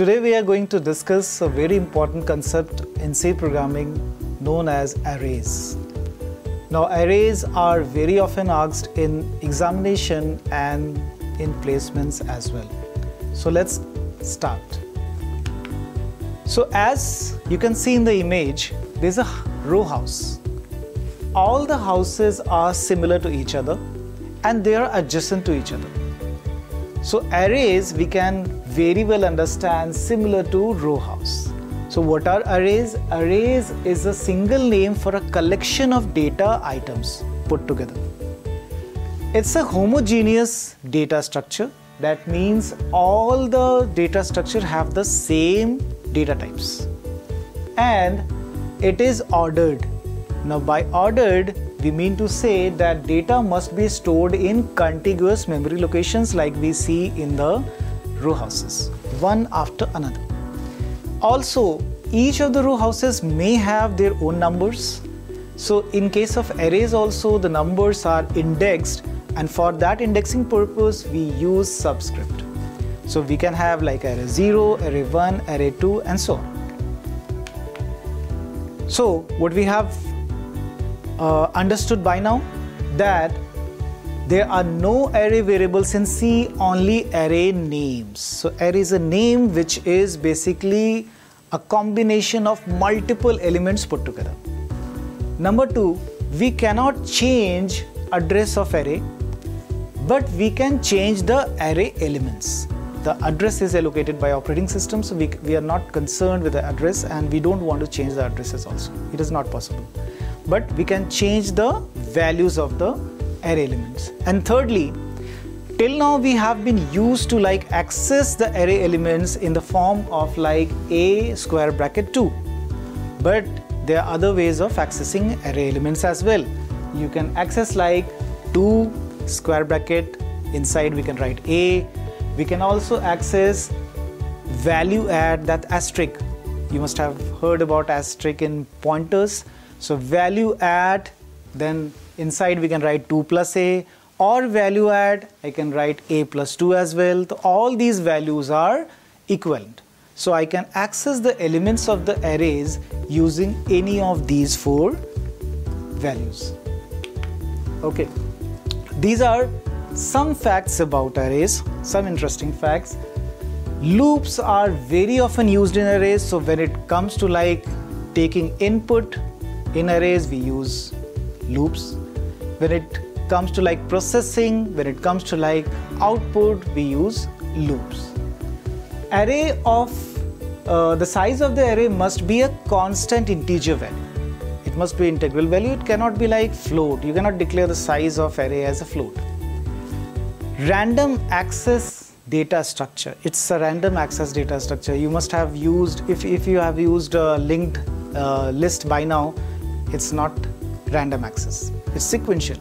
Today we are going to discuss a very important concept in C programming known as arrays. Now arrays are very often asked in examination and in placements as well. So let's start. So as you can see in the image, there's a row house. All the houses are similar to each other and they are adjacent to each other. So arrays we can very well understand similar to row house. So what are arrays? Arrays is a single name for a collection of data items put together. It's a homogeneous data structure. That means all the data structure have the same data types. And it is ordered. Now by ordered, we mean to say that data must be stored in contiguous memory locations like we see in the row houses, one after another. Also, each of the row houses may have their own numbers. So in case of arrays also, the numbers are indexed and for that indexing purpose, we use subscript. So we can have like array 0, array 1, array 2 and so on. So what we have uh, understood by now that there are no array variables in C, only array names. So array is a name which is basically a combination of multiple elements put together. Number two, we cannot change address of array, but we can change the array elements. The address is allocated by operating system, so we, we are not concerned with the address and we don't want to change the addresses also. It is not possible but we can change the values of the array elements. And thirdly, till now we have been used to like access the array elements in the form of like a square bracket 2. But there are other ways of accessing array elements as well. You can access like 2 square bracket inside we can write a. We can also access value add that asterisk. You must have heard about asterisk in pointers so value add, then inside we can write 2 plus a or value add, I can write a plus 2 as well. So all these values are equivalent. So I can access the elements of the arrays using any of these four values. Okay, these are some facts about arrays, some interesting facts. Loops are very often used in arrays. So when it comes to like taking input in arrays we use loops when it comes to like processing when it comes to like output we use loops. Array of uh, the size of the array must be a constant integer value. It must be integral value. It cannot be like float. You cannot declare the size of array as a float. Random access data structure. It's a random access data structure. You must have used if, if you have used a linked uh, list by now it's not random access it's sequential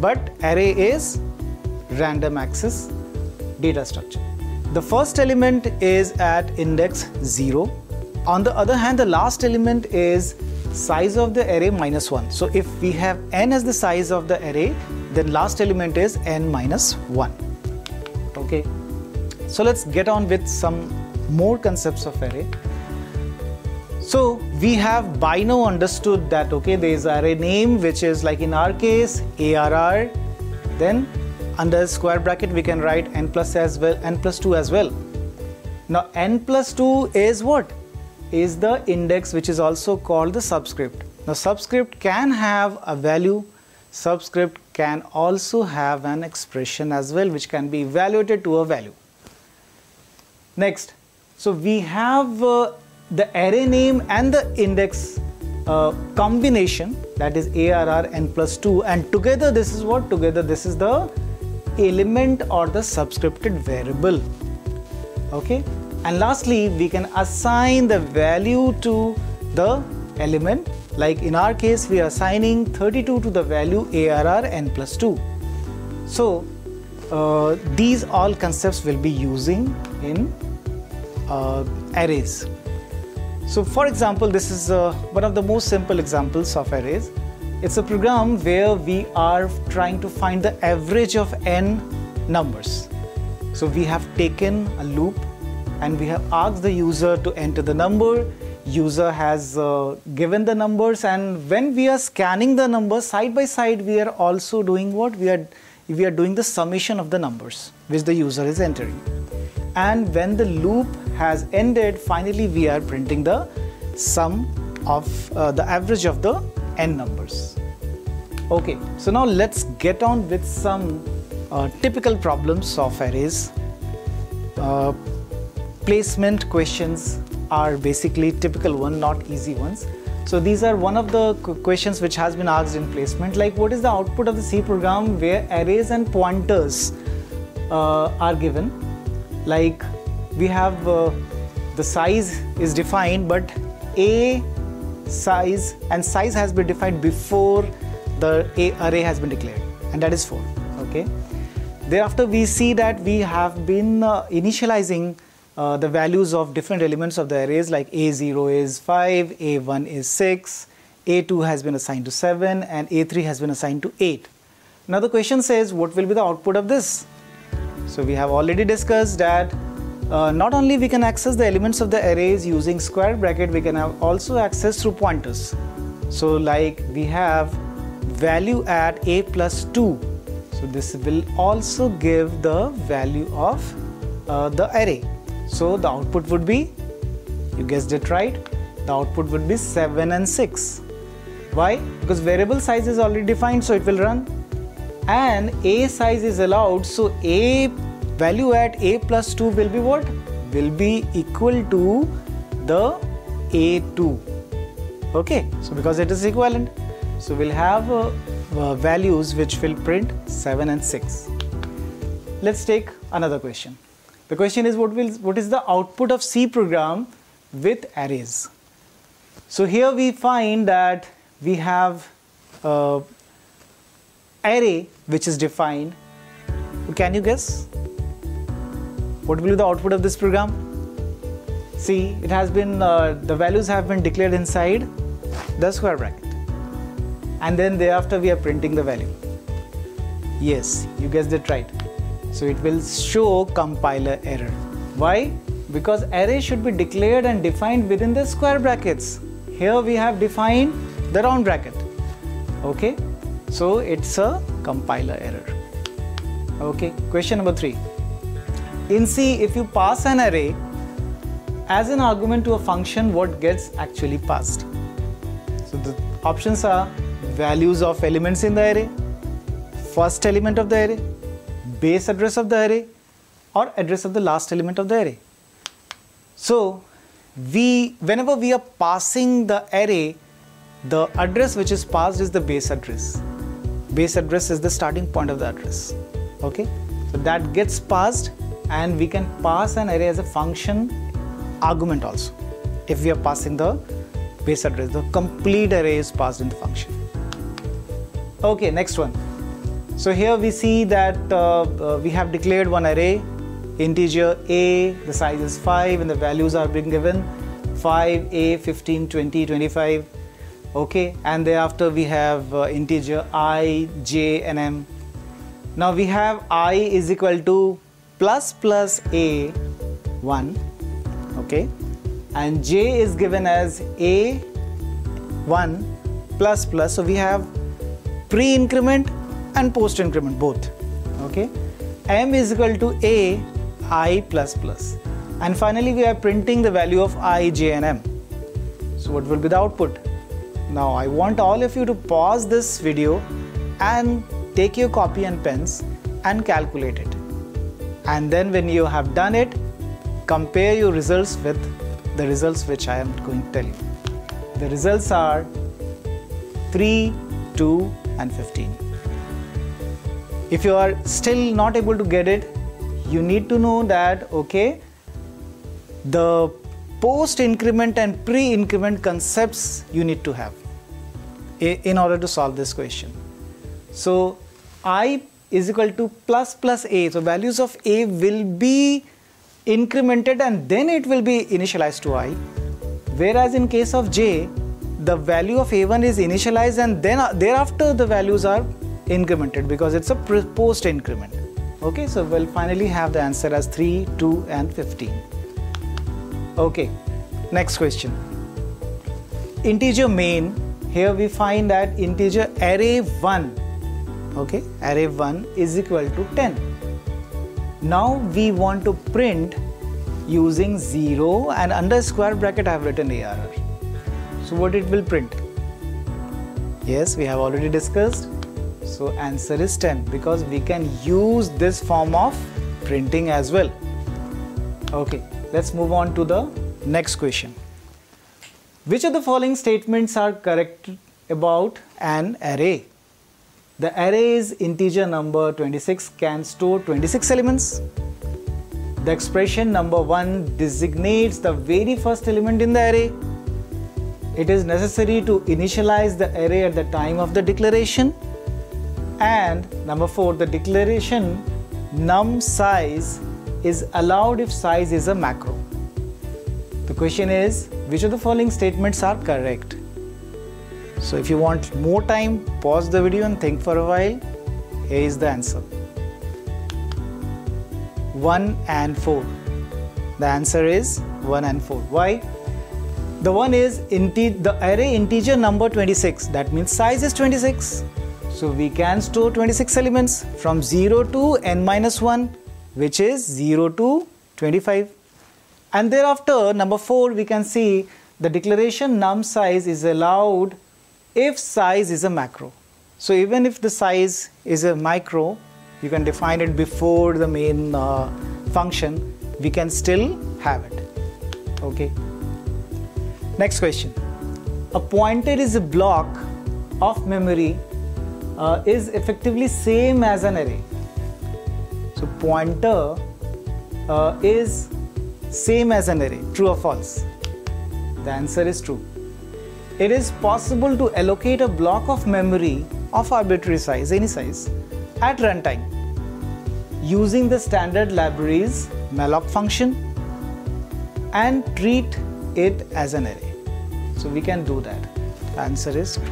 but array is random access data structure. The first element is at index 0 on the other hand the last element is size of the array minus 1 so if we have n as the size of the array then last element is n minus 1 okay. So let's get on with some more concepts of array so we have by now understood that okay there is array name which is like in our case ARR then under square bracket we can write n plus as well n plus 2 as well. Now n plus 2 is what? Is the index which is also called the subscript. Now subscript can have a value subscript can also have an expression as well which can be evaluated to a value. Next, so we have uh, the array name and the index uh, combination that is ARR n plus 2 and together this is what? Together this is the element or the subscripted variable. Okay? And lastly we can assign the value to the element. Like in our case we are assigning 32 to the value ARR n plus 2 so uh, these all concepts will be using in uh, arrays so for example, this is uh, one of the most simple examples of arrays. It's a program where we are trying to find the average of n numbers. So we have taken a loop and we have asked the user to enter the number user has uh, given the numbers and when we are scanning the numbers side by side we are also doing what we are we are doing the summation of the numbers which the user is entering and when the loop has ended finally we are printing the sum of uh, the average of the n numbers. Okay so now let's get on with some uh, typical problems of arrays. Uh, placement questions are basically typical one, not easy ones. So these are one of the questions which has been asked in placement like what is the output of the C program where arrays and pointers uh, are given? Like we have uh, the size is defined but a size and size has been defined before the a array has been declared and that is 4 okay thereafter we see that we have been uh, initializing uh, the values of different elements of the arrays like A0 is 5, A1 is 6, A2 has been assigned to 7 and A3 has been assigned to 8. Now the question says what will be the output of this? So we have already discussed that uh, not only we can access the elements of the arrays using square bracket, we can also access through pointers. So like we have value at a plus 2. So this will also give the value of uh, the array. So the output would be, you guessed it right, the output would be 7 and 6. Why? Because variable size is already defined so it will run and a size is allowed so a value at a plus 2 will be what? Will be equal to the a2. Okay, so because it is equivalent, so we'll have uh, uh, values which will print 7 and 6. Let's take another question. The question is what will what is the output of C program with arrays? So here we find that we have a array which is defined. Can you guess? What will be the output of this program? See, it has been uh, the values have been declared inside the square bracket, and then thereafter we are printing the value. Yes, you guessed it right. So it will show compiler error. Why? Because array should be declared and defined within the square brackets. Here we have defined the round bracket. Okay, so it's a compiler error. Okay, question number three. In C, if you pass an array as an argument to a function, what gets actually passed? So the options are values of elements in the array, first element of the array, base address of the array or address of the last element of the array. So we whenever we are passing the array the address which is passed is the base address. Base address is the starting point of the address. Okay, so that gets passed and we can pass an array as a function argument also if we are passing the base address the complete array is passed in the function okay next one so here we see that uh, uh, we have declared one array, integer a, the size is 5 and the values are being given 5, a, 15, 20, 25. Okay, and thereafter we have uh, integer i, j and m. Now we have i is equal to plus plus a 1, okay, and j is given as a 1 plus plus. So we have pre-increment and post increment both okay? M is equal to a i plus plus. And finally we are printing the value of i j and m. So what will be the output? Now i want all of you to pause this video and take your copy and pens and calculate it and then when you have done it compare your results with the results which i am going to tell you. The results are 3 2 and 15 if you are still not able to get it you need to know that okay the post increment and pre increment concepts you need to have in order to solve this question. So i is equal to plus plus a. So values of a will be incremented and then it will be initialized to i. Whereas in case of j the value of a1 is initialized and then uh, thereafter the values are incremented because it's a post increment. Okay so we'll finally have the answer as 3 2 and 15 Okay, next question. Integer main, here we find that integer array 1, okay, array 1 is equal to 10. Now we want to print using 0 and under square bracket I have written ARR. So what it will print? Yes, we have already discussed. So answer is 10 because we can use this form of printing as well. Okay, let's move on to the next question. Which of the following statements are correct about an array? The array's integer number 26 can store 26 elements. The expression number 1 designates the very first element in the array. It is necessary to initialize the array at the time of the declaration. And number 4, the declaration num size is allowed if size is a macro. The question is which of the following statements are correct? So if you want more time, pause the video and think for a while. Here is the answer. 1 and 4. The answer is 1 and 4. Why? The one is the array integer number 26. That means size is 26. So we can store 26 elements from 0 to n minus 1 which is 0 to 25. And thereafter number 4 we can see the declaration num size is allowed if size is a macro. So even if the size is a micro you can define it before the main uh, function. We can still have it. Okay. Next question. A pointer is a block of memory uh, is effectively same as an array. So pointer uh, is same as an array. True or false? The answer is true it is possible to allocate a block of memory of arbitrary size any size at runtime using the standard libraries malloc function and treat it as an array. So we can do that. Answer is true.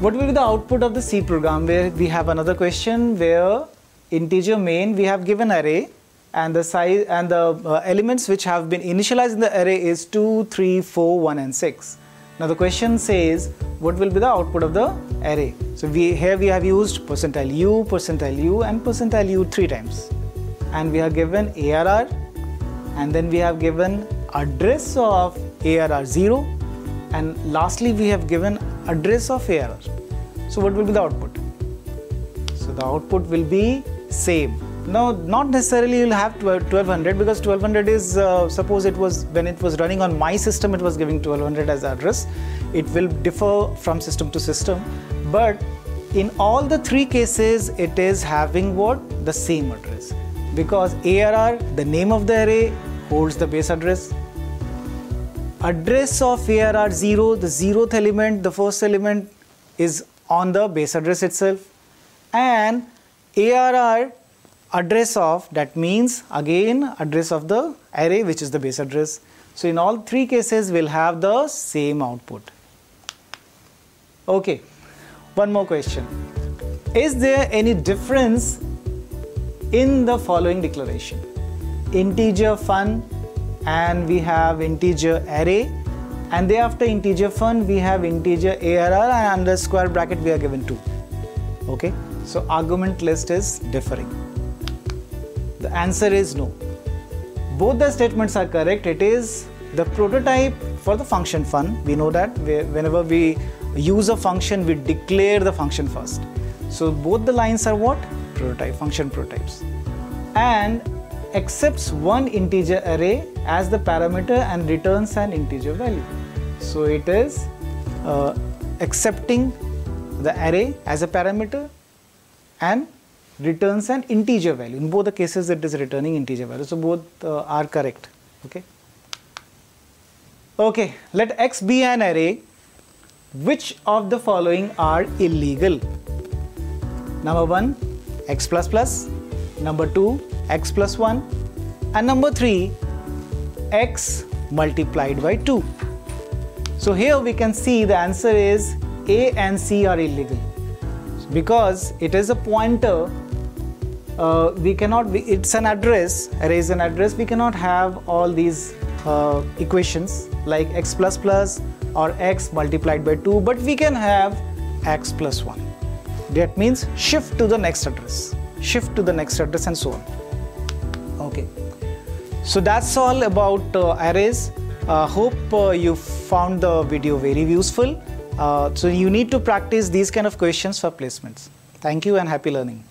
What will be the output of the C program where we have another question where integer main we have given array and the size and the uh, elements which have been initialized in the array is 2, 3, 4, 1 and 6. Now the question says what will be the output of the array. So we here we have used percentile u, percentile u and percentile u three times. And we have given ARR and then we have given address of ARR 0 and lastly we have given address of ARR. So what will be the output? So the output will be same no, not necessarily you'll have 1200 because 1200 is, uh, suppose it was, when it was running on my system, it was giving 1200 as address. It will differ from system to system. But in all the three cases, it is having what? The same address. Because ARR, the name of the array, holds the base address. Address of ARR 0, the zeroth element, the first element is on the base address itself. And ARR address of that means again address of the array which is the base address. So in all three cases we'll have the same output. Okay, one more question. Is there any difference in the following declaration? Integer fun and we have integer array and thereafter integer fun we have integer ARR and under square bracket we are given 2. Okay, so argument list is differing. The answer is no. Both the statements are correct. It is the prototype for the function fun. We know that whenever we use a function, we declare the function first. So both the lines are what? Prototype, function prototypes. And accepts one integer array as the parameter and returns an integer value. So it is uh, accepting the array as a parameter and returns an integer value. In both the cases, it is returning integer value. So both uh, are correct. Okay. Okay. Let x be an array. Which of the following are illegal? Number one, x plus plus. Number two, x plus one. And number three, x multiplied by 2. So here we can see the answer is A and C are illegal because it is a pointer uh, we cannot be, it's an address array is an address. We cannot have all these uh, equations like x plus plus or x multiplied by 2 but we can have x plus 1 that means shift to the next address shift to the next address and so on. Okay. So that's all about uh, arrays. Uh, hope uh, you found the video very useful. Uh, so you need to practice these kind of questions for placements. Thank you and happy learning